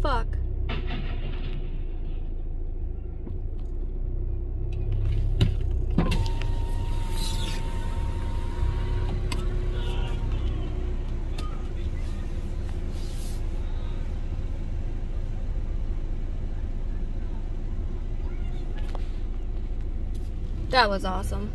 fuck? That was awesome.